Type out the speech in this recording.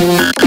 you